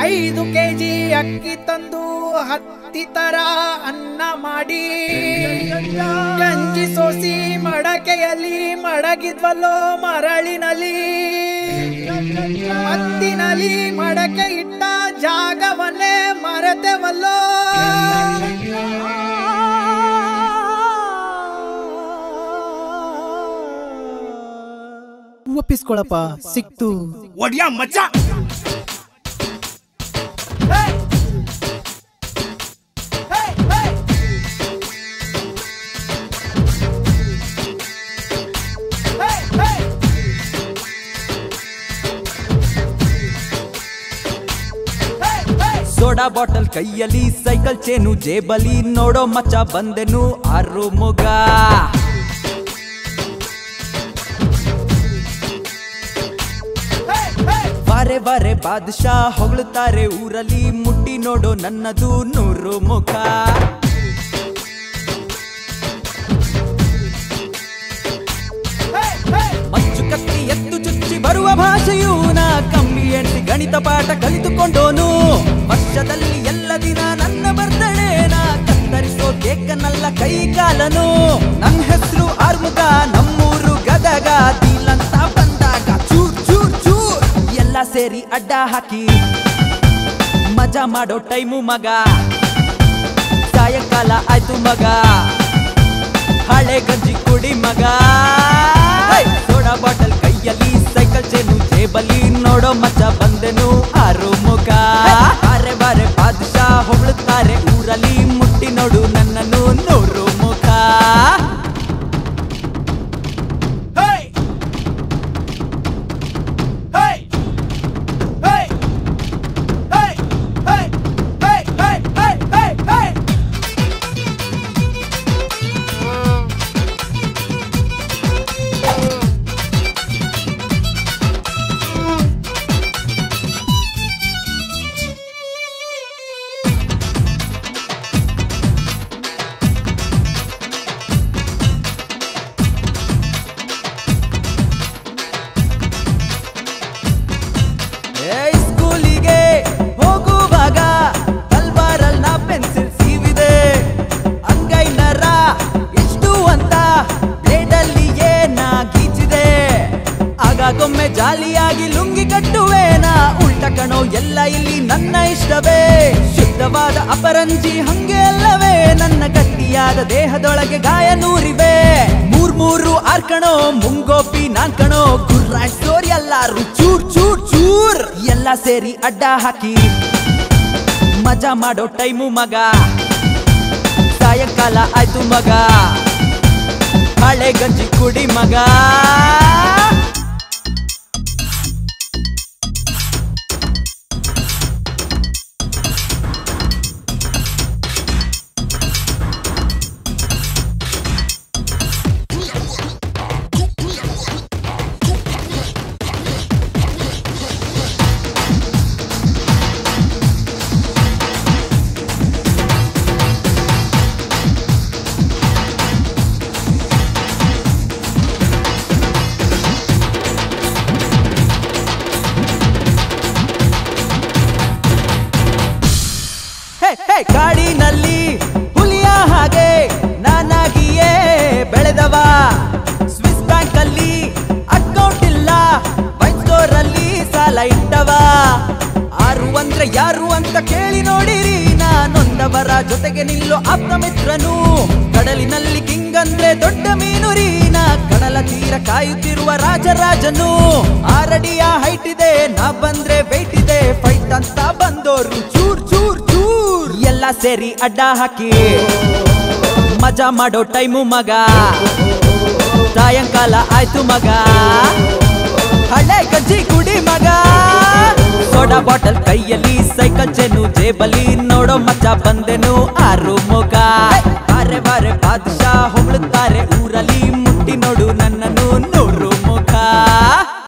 ಐದು ಕೆಜಿ ಅಕ್ಕಿ ತಂದು ಹತ್ತಿ ತರ ಅನ್ನ ಮಾಡಿ. ಗಂಜಿ ಸೋಸಿ ಮಡಕೆಯಲ್ಲಿ ಮಡಗಿದ್ವಲ್ಲೋ ಮರಳಿನಲ್ಲಿ. ಹತ್ತಿನಲ್ಲಿ ಮಡಕೆ ಇಟ್ಟ ಜಾಗವನ್ನೇ ಮರೆತೆವಲ್ಲೋ. ಒಪ್ಪಿಸ್ಕೊಳಪ್ಪ ಸಿಕ್ತು. ಒಡಿಯಾ ಮಚ್ಚ. ಸೋಡಾ ಬಾಟಲ್ ಕೈಯಲ್ಲಿ ಸೈಕಲ್ ಚೇನು ಜೇಬಲಿ ನೋಡೋ ಮಚ್ಚ ಬಂದೆನು ಆರು ಮುಗ. ಬಾರೆ ಬಾರೆ ಬಾದಶಾ ಹೊಗಳುತ್ತಾರೆ ಊರಲ್ಲಿ ಮುಟ್ಟಿ ನೋಡೋ ನನ್ನದು ನೂರು ಮುಖ. ಬರುವ ಭಾಷೆಯು ಗಣಿತ ಪಾಠ ಕಲಿತುಕೊಂಡೋನು. ವರ್ಷದಲ್ಲಿ ಎಲ್ಲ ದಿನ ನನ್ನ ಬರ್ತಡೇ ನಾ ಕತ್ತರಿಸೋ ಕೇಕನ್ನಲ್ಲ ಕೈ ಕಾಲನು ನನ್ನ ಹೆಸರು ಆರ್ಮುಗ ನಮ್ಮೂರು ಗದಗ ದೀಲಂತ ಬಂದಾಗ ಚೂರ್ ಚೂರ್ ಚೂರ್ ಎಲ್ಲ ಸೇರಿ ಅಡ್ಡ ಹಾಕಿ. ಮಜಾ ಮಾಡೋ ಟೈಮು ಮಗ. ಸಾಯಂಕಾಲ ಆಯ್ತು ಮಗ. ಹಳೆ ಗಂಜಿ ಕುಡಿ ಮಗ. ಸೋಡಾ ಬಾಟಲ್ ಕೈಯಲ್ಲಿ ಸೈಕಲ್ ಚೇನು ಜೇಬಲಿ ನೋಡೋ ಮಚ್ಚ ಆಗಾಗೊಮ್ಮೆ ಜಾಲಿಯಾಗಿ ಲುಂಗಿ ಕಟ್ಟುವೇನಾ ಉಲ್ಟ ಕಣೋ, ಎಲ್ಲ ಇಲ್ಲಿ ನನ್ನ ಇಷ್ಟವೇ. ಶುದ್ಧವಾದ ಅಪರಂಜಿ ಹಂಗೆ ಅಲ್ಲವೇ. ನನ್ನ ಗಟ್ಟಿಯಾದ ದೇಹದೊಳಗೆ ಗಾಯ ನೂರಿವೆ. ಮೂರ್ ಮೂರು ಆರ್ಕಣೋ ಮುಂಗೋಪಿ ನಾನ್ ಕಣೋ. ಗುರ್ರಾಯ್ಸೋರ್ ಎಲ್ಲಾರು ಚೂರ್ ಚೂರ್ ಚೂರ್. ಎಲ್ಲ ಸೇರಿ ಅಡ್ಡ ಹಾಕಿ. ಮಜಾ ಮಾಡೋ ಟೈಮು ಮಗ. ಸಾಯಂಕಾಲ ಆಯ್ತು ಮಗ. ಹಳೆ ಗಂಜಿ ಕುಡಿ ಮಗ. ಸಾಲ ಇಟ್ಟವ? ಆರು ಅಂದ್ರೆ ಯಾರು ಅಂತ ಕೇಳಿ ನೋಡಿರಿ. ನಾನೊಂದವರ ಜೊತೆಗೆ ನಿಲ್ಲೋ ಆಪ್ತ ಮಿತ್ರನು ಕಡಲಿನಲ್ಲಿ ಕಿಂಗ್ ಅಂದ್ರೆ ದೊಡ್ಡ ಮೀನು ರೀನ ನಾ ಕಡಲ ತೀರ ಕಾಯುತ್ತಿರುವ ರಾಜರಾಜನು. ಆರಡಿಯ ಹೈಟ್ ಇದೆ, ನಾ ಬಂದ್ರೆ ವೆಯ್ಟ್ ಇದೆ. ಫೈಟ್ ಅಂತ ಬಂದೋರು ಚೂರ್ ಚೂರ್ ಚೂರ್. ಎಲ್ಲ ಸೇರಿ ಅಡ್ಡ ಹಾಕಿ. ಮಜಾ ಮಾಡೋ ಟೈಮು ಮಗ. ಸಾಯಂಕಾಲ ಆಯ್ತು ಮಗ. ಹಳೆ ಗಂಜಿ ಕುಡಿ ಮಗ. ಸೋಡಾ ಬಾಟಲ್ ಕೈಯಲ್ಲಿ ಸೈಕಲ್ ಚೆನ್ನು ಜೇಬಲಿ ನೋಡೋ ಮಚ್ಚ ಬಂದೆನು ಆರು ಮುಗ ಬಾರೆ ಬಾರೆ ಬಾದಶಾ